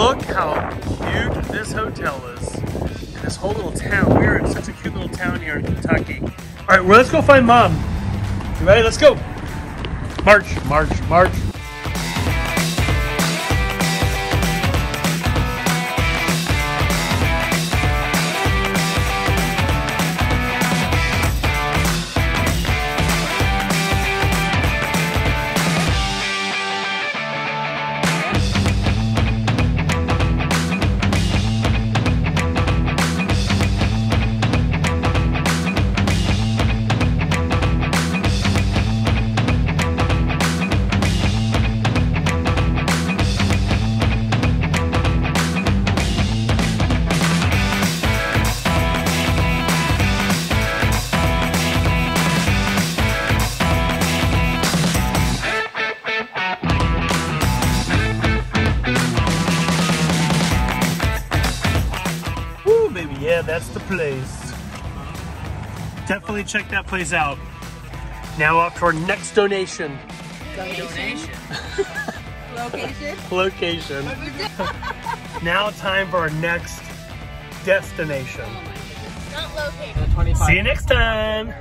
look how cute this hotel is. And this whole little town. We're in such a cute little town here in Kentucky. All right, well, let's go find mom. You ready? Let's go. March, march, march. Baby, yeah, that's the place. Definitely check that place out. Now off to our next donation. Donation. Location. Location. now time for our next destination. Oh Not located. See you next time.